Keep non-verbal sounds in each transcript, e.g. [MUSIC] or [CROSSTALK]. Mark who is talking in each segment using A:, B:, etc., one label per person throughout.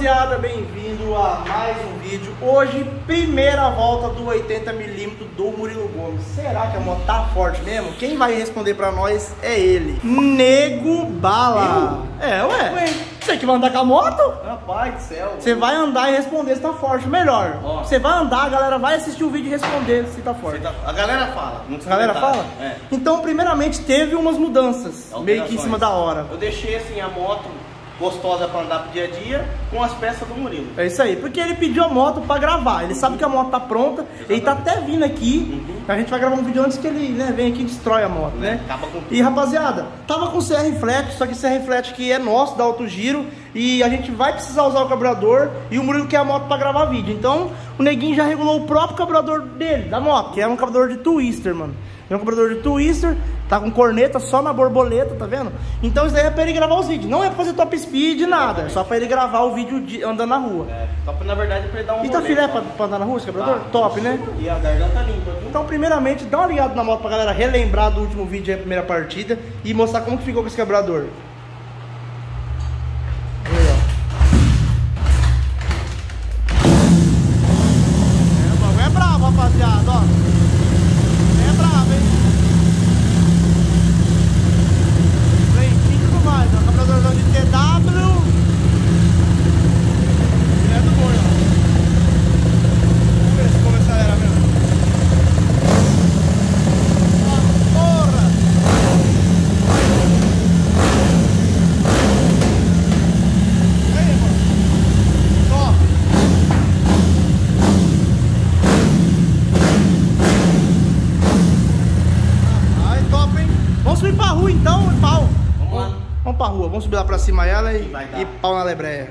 A: rapaziada, bem-vindo a mais um vídeo. Hoje, primeira volta do 80mm do Murilo Gomes. Será que a moto tá forte mesmo? Quem vai responder pra nós é ele, Nego Bala. É, ué.
B: Ué.
A: Você que vai andar com a moto?
B: Rapaz do céu.
A: Você vai andar e responder se tá forte. Melhor,
B: Ó.
A: você vai andar, a galera vai assistir o vídeo e responder se tá forte.
B: A galera fala.
A: A galera fala?
B: É.
A: Então, primeiramente, teve umas mudanças, meio que em cima da hora.
B: Eu deixei assim a moto gostosa pra andar pro dia a dia com as peças do Murilo.
A: É isso aí, porque ele pediu a moto pra gravar. Ele sabe que a moto tá pronta, ele tá até vindo aqui.
B: Uhum.
A: A gente vai gravar um vídeo antes que ele né, vem aqui e destrói a moto, né? E rapaziada, tava com CR Flat, só que CR Flat que é nosso, da Alto Giro, e a gente vai precisar usar o carburador e o Murilo quer a moto pra gravar vídeo. Então, o neguinho já regulou o próprio carburador dele, da moto, que é um carburador de twister, mano. É um carburador de twister, tá com corneta só na borboleta, tá vendo? Então isso daí é pra ele gravar os vídeos. Não é pra fazer top speed, nada. É só pra ele gravar o vídeo de- andando na rua.
B: É, pra, na verdade pra ele dar um
A: E tá filé pra, pra andar na rua, esse carburador?
B: Tá.
A: Top, né?
B: E a garganta limpa, viu?
A: Então, primeiramente, dá uma ligada na moto pra galera relembrar do último vídeo aí, a primeira partida e mostrar como que ficou com esse carburador. Rua,
B: vamos
A: subir lá pra cima ela e, e pau na lebreia.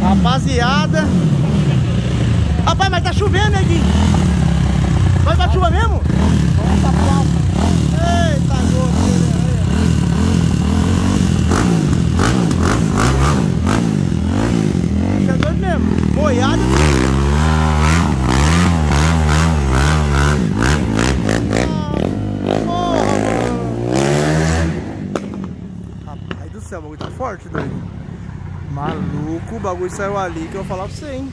A: Rapaziada. Rapaz, mas tá chovendo, neguinho. Vai pra chuva mesmo? Vamos pra pau. Eita, gota. Fica doido mesmo. Boiada. Ah, porra, mano. Rapaz do céu, o bagulho tá forte, doido. Maluco, o bagulho saiu ali que eu vou falar pra você, hein.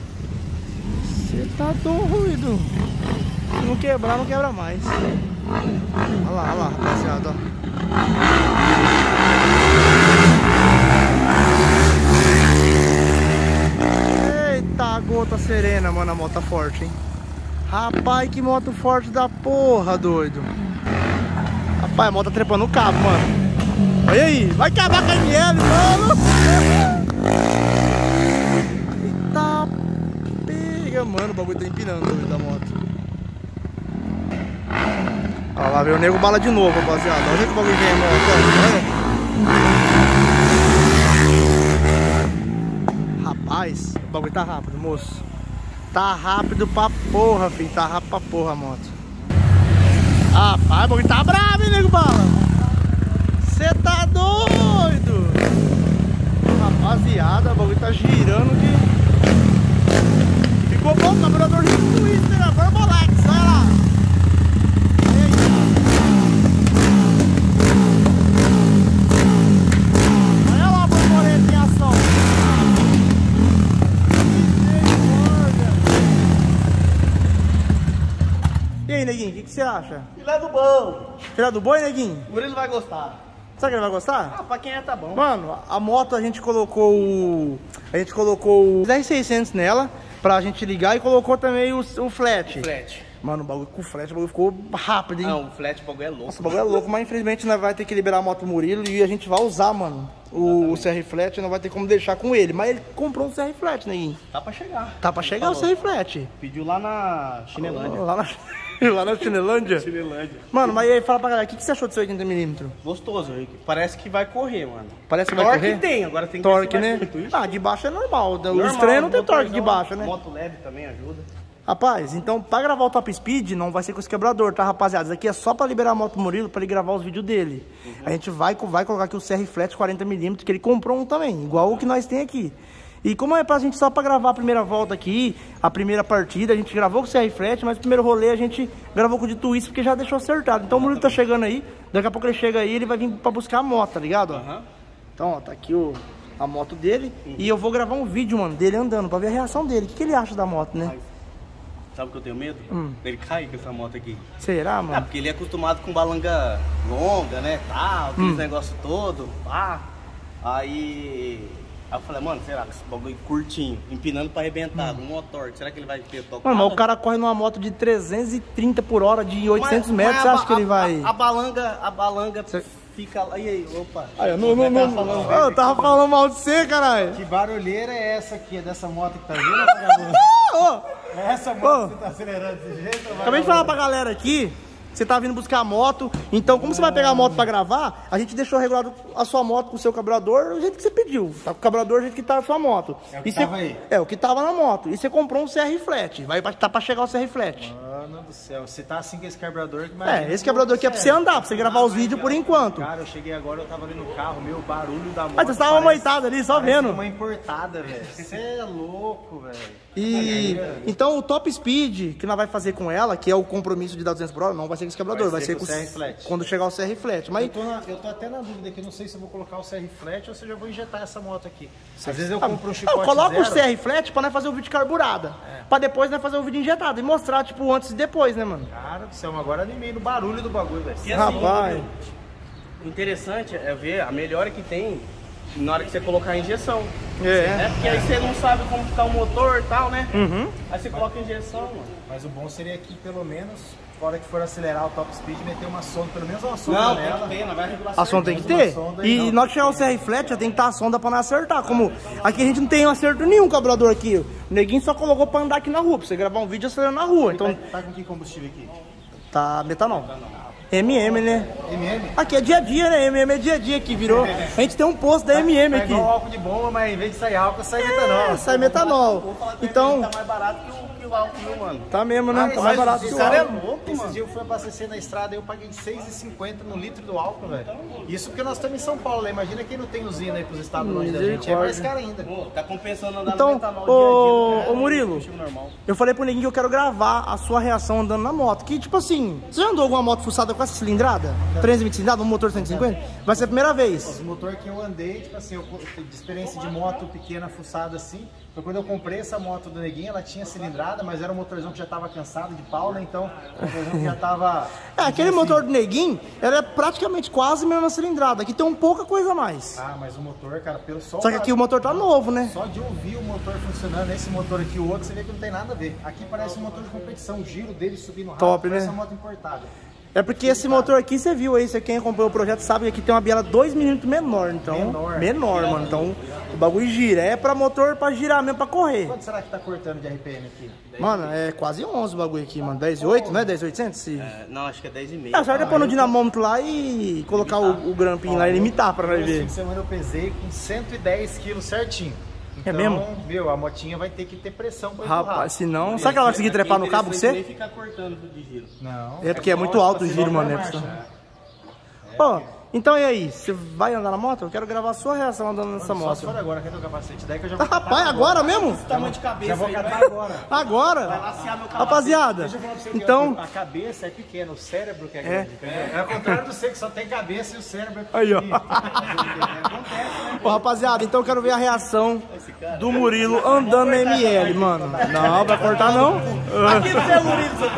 A: Você tá doido. Se não quebrar, não quebra mais. Olha lá, olha lá, rapaziada, ó. Eita, gota serena, mano, a moto tá forte, hein. Rapaz, que moto forte da porra, doido. Rapaz, a moto tá trepando o cabo, mano. Olha aí, vai acabar com a ML, mano. Eita, pega, mano, o bagulho tá empinando da moto. Olha lá, veio o nego bala de novo, rapaziada. Olha que o bagulho vem a moto, olha. Rapaz, o bagulho tá rápido, moço. Tá rápido pra porra, filho. Tá rápido pra porra a moto. Rapaz, o bagulho tá bravo, hein, nego bala? Você tá doido? Rapaziada, o bagulho tá girando que. Ficou bom o carburador de Twister, a Borbolax, olha lá. Eita. Olha lá. E aí, neguinho, o que, que você acha?
B: Filé do bom.
A: Filha do boi, neguinho?
B: O Murilo vai gostar.
A: Sabe que ele vai gostar?
B: Ah, pra quem é tá bom.
A: Mano, a moto a gente colocou o. A gente colocou o 10600 nela pra gente ligar e colocou também o, o flat.
B: Flat.
A: Mano, o bagulho com o flat, o bagulho ficou rápido, hein?
B: Não, o flat o bagulho é louco.
A: Nossa, o bagulho é louco, mas infelizmente nós vai ter que liberar a moto Murilo e a gente vai usar, mano. O, o CR Flat não vai ter como deixar com ele. Mas ele comprou um CR Flat, neguinho.
B: Tá pra chegar.
A: Tá pra chegar o. CR Flat.
B: Pediu lá na Chinelândia.
A: Lá na, [LAUGHS] [LAUGHS] lá na Chinelândia.
B: Chinelândia.
A: Mano, mas aí fala pra galera, o que, que você achou do seu 80mm?
B: Gostoso, Rick. Parece que vai correr, mano.
A: Parece que vai
B: Torque
A: correr?
B: tem, agora tem que
A: Torque, né?
B: muito.
A: Ah, de baixo é normal. O
B: Normal,
A: estranho não tem torque de baixo, né?
B: Moto leve também ajuda.
A: Rapaz, então pra gravar o Top Speed não vai ser com esse quebrador, tá, rapaziada? Isso aqui é só pra liberar a moto Murilo, pra ele gravar os vídeos dele. A gente vai, vai colocar aqui o CR Flat 40mm, que ele comprou um também, igual o que nós tem aqui. E como é pra gente só pra gravar a primeira volta aqui, a primeira partida, a gente gravou com o CR Flat, mas o primeiro rolê a gente gravou com o de twist porque já deixou acertado. Então o Murilo tá chegando aí, daqui a pouco ele chega aí, ele vai vir pra buscar a moto, tá ligado?
B: Aham.
A: Então, ó, tá aqui o a moto dele e eu vou gravar um vídeo, mano, dele andando pra ver a reação dele. O que, que ele acha da moto, né?
B: Sabe o que eu tenho medo?
A: Hum.
B: Ele cair com essa moto aqui.
A: Será,
B: Ah,
A: mano?
B: porque ele é acostumado com balanga longa, né? Tal, aqueles
A: Hum.
B: negócio todo. Pá. Aí. Aí eu falei, mano, será que esse bagulho curtinho, empinando pra arrebentar, um motor, será que ele vai ter tocado?
A: Hum. Mano, mas o cara corre numa moto de 330 por hora, de 800
B: Mas-
A: metros,
B: mas
A: você
B: a
A: acha
B: ba-
A: que ele
B: a-
A: vai...
B: A, a balanga, a balanga
A: Cê-
B: fica lá. E aí, opa.
A: Aí, eu não, não, não,
B: falando,
A: não, eu tava falando mal de você, caralho.
C: Que barulheira é essa aqui? É dessa moto que tá vindo? [LAUGHS]
A: Ô,
C: É essa moto
A: Ô.
C: que você tá acelerando desse jeito?
A: acabei de falar pra galera aqui, você tá vindo buscar a moto, então como você vai pegar a moto pra gravar, a gente deixou regulado a sua moto com o seu carburador do jeito que você pediu. Tá com o carburador do jeito que tá a sua moto.
C: É o que
A: E você-
C: tava aí.
A: É, o que tava na moto. E você comprou um CR Flat, vai tá pra chegar o CR Flat.
C: Mano do céu, você tá assim com esse carburador que
A: É, esse carburador aqui é pra você andar, pra você gravar os vídeos por enquanto.
C: Cara, eu cheguei agora, eu tava ali no carro, meu, o barulho da moto.
A: Mas você tava
C: parece-
A: moitado ali, só vendo.
C: uma importada, velho. Você é louco, velho.
A: E então o top speed que nós vai fazer com ela, que é o compromisso de dar 200 por hora, não vai ser com esse quebrador, vai,
C: Vai
A: ser,
C: ser
A: com
C: com o CR
A: quando chegar o CR Flat. Mas
C: Eu tô, na- eu tô até na dúvida aqui, não sei se eu vou colocar o CR Flat ou se eu já vou injetar essa moto aqui. Às vezes eu compro um chicote
A: coloca o
C: zero.
A: CR Flat pra nós fazer o vídeo de carburada. Pra depois nós fazer o vídeo injetado e mostrar, tipo, antes e depois, né, mano?
C: Cara do céu, agora animei no barulho do bagulho, velho.
B: E assim,
A: Rapaz.
B: O interessante é ver a melhora que tem na hora que você colocar a injeção.
A: É.
B: Né? Porque aí você não sabe como ficar o motor e tal, né?
A: Uhum.
B: Aí você coloca a injeção, mano.
C: Mas o bom seria que pelo menos, na hora que for acelerar o top speed, meter uma sonda, pelo menos uma sonda
B: Não, tem
C: nela.
B: que ter, não vai regular
A: A sonda tem que ter. E
C: não.
A: na hora que chegar o CR Flat, já tem que estar a sonda pra nós acertar. Como aqui a gente não tem acerto nenhum carburador aqui. O neguinho só colocou pra andar aqui na rua, pra você gravar um vídeo acelerando na rua. Então
C: Tá com que combustível aqui?
A: tá metanol. MM, né?
C: MM?
A: Aqui é dia a dia, né? MM é dia a dia que virou. A gente tem um posto da MM
C: É
A: aqui.
C: igual álcool de bomba, mas em vez de sair álcool, sai metanol.
A: É, sai metanol. Então,
B: tá mais barato que o, viu, mano?
A: tá mesmo, né?
C: Mas
A: Tá mais
C: esse-
A: barato que
C: esse
A: o
C: cara é
A: álcool.
C: louco, Esses dias eu fui abastecer na estrada e eu paguei 6,50 no litro do álcool, velho. Isso porque nós estamos em São Paulo, né? Imagina quem não tem usina aí pros estados longe da gente. É mais caro ainda.
B: Pô, tá compensando andar
A: Então,
B: no metanol
A: ô,
B: dia a dia.
A: ô, Murilo.
B: combustível normal.
A: Eu falei pro neguinho que eu quero gravar a sua reação andando na moto. Que, tipo assim, você já andou alguma moto fuçada com essa cilindrada? 320 cilindrada, um motor 150? Vai ser a primeira vez.
C: O motor que eu andei, tipo assim, eu, de experiência de moto pequena, fuçada assim, foi quando eu comprei essa moto do Neguinho, ela tinha cilindrada, mas era um motorzão que já tava cansado de pau, né? Então, o motorzão que já tava... [LAUGHS]
A: É, aquele
C: assim,
A: motor do neguinho, era é praticamente quase a mesma cilindrada. Aqui tem um pouca coisa a mais.
C: Ah, mas o motor, cara, pelo sol...
A: Só que aqui o motor tá novo, né?
C: Só de ouvir o motor funcionando, esse motor aqui e o outro, você vê que não tem nada a ver. Aqui parece um motor de competição, o giro dele subindo rápido,
A: Top,
C: parece
A: né?
C: uma moto importada.
A: É porque esse motor aqui, você viu aí, você quem acompanhou o projeto sabe que aqui tem uma biela 2 milímetros menor, então...
C: Menor.
A: Menor, mano. Então, o bagulho gira. É pra motor pra girar mesmo, pra correr.
C: Quanto será que tá cortando de RPM aqui?
A: Mano, é quase 11 o bagulho aqui, mano. 10,8, não é 10,800? Se...
B: É, não, acho que é 10,5.
A: Ah, só depois no dinamômetro lá e colocar o, o grampinho lá e limitar pra nós ver.
C: de semana eu pesei com 110 quilos certinho.
A: É
C: Então,
A: mesmo?
C: Meu, a motinha vai ter que ter pressão pra empurrar.
A: Rapaz, se não... Será que ela vai conseguir trepar no cabo com
B: Nem
A: você?
B: ficar cortando de giro.
C: Não.
A: É porque é muito alto o giro, mano,
C: igual
A: né,
C: na
A: pessoal?
C: marcha.
A: Pô, então e aí? Você vai andar na moto? Eu quero gravar a sua reação andando nessa
C: Só
A: moto.
C: se for agora, cadê o capacete? Daí que eu já vou
A: Rapaz, agora mesmo?
B: Tamanho de cabeça
C: Já vou
B: aí,
C: catar
B: vai.
C: agora.
A: Agora?
B: lacear meu capacete.
A: Rapaziada,
C: Deixa eu falar pra você que
A: então...
C: a cabeça é pequena, o cérebro que é grande, entendeu? É ao contrário do você que só tem cabeça e o cérebro é
A: Aí, ó.
C: Acontece, né?
A: Ô, rapaziada, então eu quero ver a reação do Murilo andando na ML, mano. Não, vai cortar não.
B: Aqui no seu Murilo, seu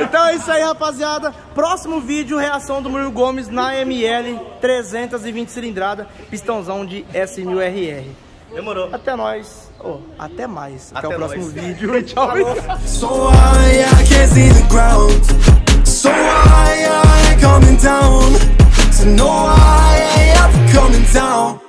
A: Então é isso aí, rapaziada. Próximo vídeo, reação do Murilo Gomes na ML 320 cilindrada, pistãozão de S1000RR.
B: Demorou.
A: Até nós. Ô, até mais. Até,
B: Até
A: o próximo
B: nós.
A: vídeo. [LAUGHS] e Tchau.
D: So high, I can't see the ground. So high, I ain't coming down. So no, I ain't coming down.